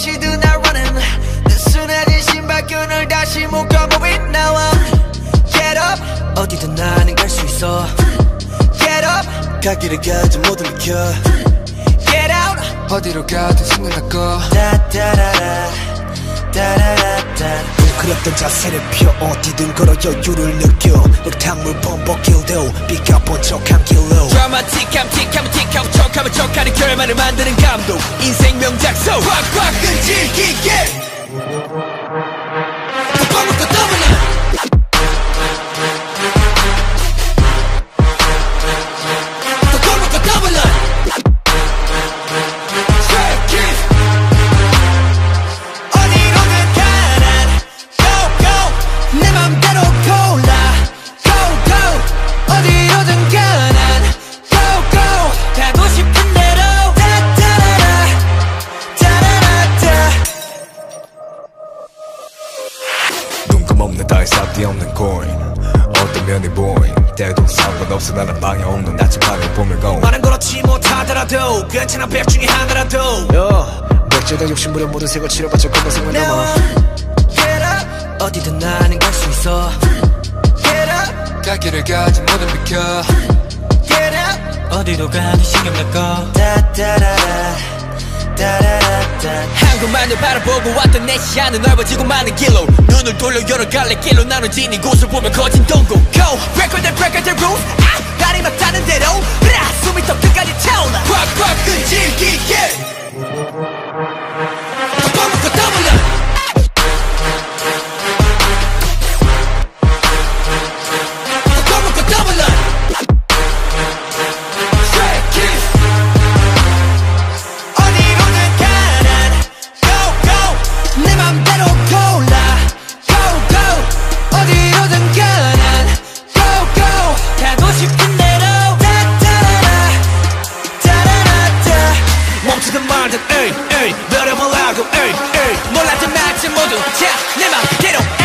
시든 I running 내 순해진 신발끈을 다시 묶어보고 나와. Get up. 어디든 나는 갈 수 있어. Get up. 가기를 가지 모두 비켜. Get out. 어디로 가든 신나고. 따따라라. 따라라따 그렸던 자세를 펴 어디든 걸어 여유를 느껴. 흙탕물 범벅 길도 비가 번쩍한 길로. 드라마틱함 틱함 틱함 결말을 만드는 감독 인생 명작소 꽉꽉 끈질기게 뜬금없는 따위 싹뒤 없는 코인 어떤 면이 보인 때도 상관없어. 나는 방해 없는 나침반을 보면 고 말은 그렇지 못하더라도 괜찮아 백 중에 하나라도. 야 맥주다 욕심부려 모든 색을 치러봤자 검은색만 남아. Get up. 어디든 나는 갈 수 있어. Get up. 가기를 가지 모든 비켜. Get up. 어디로 가든 신경 날거. 따따라라 한국만을 바라보고 왔던 내 시야는 넓어지고 많은 길로. 눈을 돌려 여러 갈래 길로 나눠진 이곳을 보면 거진 동공 Go break the break the rules 에이 너를 몰라고 에이 에이 몰랐던 마침 모두 자내 맘대로